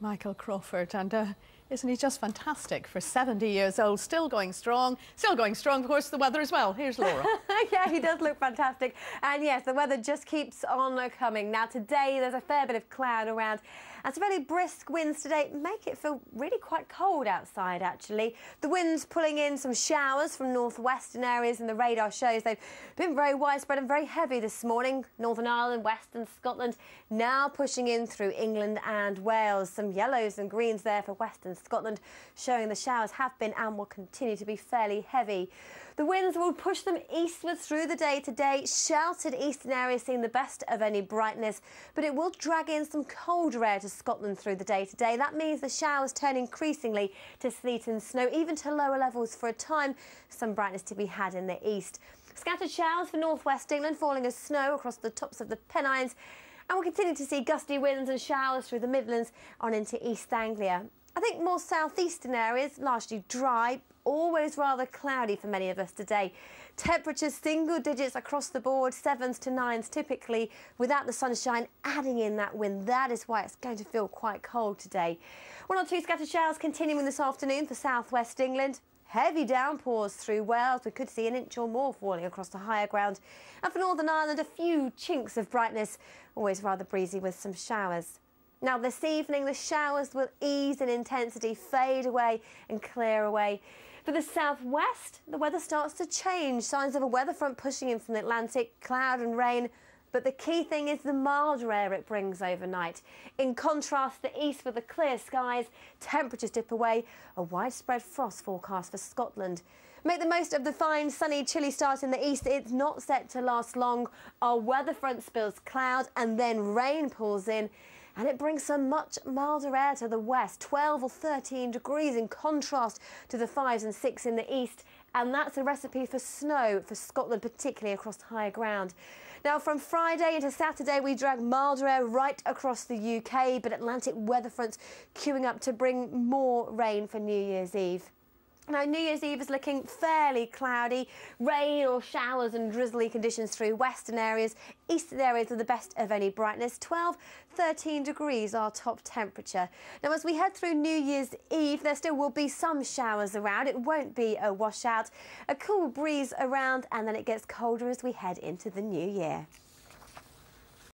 Michael Crawford, and uh, isn't he just fantastic for 70 years old, still going strong, still going strong, of course, the weather as well. Here's Laura. yeah, he does look fantastic. And yes, the weather just keeps on coming. Now, today there's a fair bit of cloud around and some fairly brisk winds today make it feel really quite cold outside, actually. The wind's pulling in some showers from northwestern areas and the radar shows they've been very widespread and very heavy this morning. Northern Ireland, Western Scotland now pushing in through England and Wales. Some yellows and greens there for Western Scotland, showing the showers have been and will continue to be fairly heavy. The winds will push them eastwards through the day today. Sheltered eastern areas seeing the best of any brightness, but it will drag in some colder air to Scotland through the day today. That means the showers turn increasingly to sleet and snow, even to lower levels for a time. Some brightness to be had in the east. Scattered showers for northwest England, falling as snow across the tops of the Pennines. And we'll continue to see gusty winds and showers through the Midlands on into East Anglia. I think more southeastern areas, largely dry, always rather cloudy for many of us today. Temperatures single digits across the board, sevens to nines typically, without the sunshine adding in that wind. That is why it's going to feel quite cold today. One or two scattered showers continuing this afternoon for southwest England. Heavy downpours through Wales. We could see an inch or more falling across the higher ground. And for Northern Ireland, a few chinks of brightness, always rather breezy with some showers. Now this evening the showers will ease in intensity, fade away and clear away. For the southwest, the weather starts to change. Signs of a weather front pushing in from the Atlantic, cloud and rain. But the key thing is the milder air it brings overnight. In contrast, the east with the clear skies, temperatures dip away, a widespread frost forecast for Scotland. Make the most of the fine, sunny, chilly start in the east. It's not set to last long. Our weather front spills cloud and then rain pulls in and it brings some much milder air to the west, 12 or 13 degrees in contrast to the 5s and 6 in the east. And that's a recipe for snow for Scotland, particularly across higher ground. Now, from Friday into Saturday, we drag milder air right across the UK, but Atlantic weather fronts queuing up to bring more rain for New Year's Eve. Now, New Year's Eve is looking fairly cloudy, rain or showers and drizzly conditions through western areas. Eastern areas are the best of any brightness. 12, 13 degrees our top temperature. Now, as we head through New Year's Eve, there still will be some showers around. It won't be a washout. A cool breeze around, and then it gets colder as we head into the new year.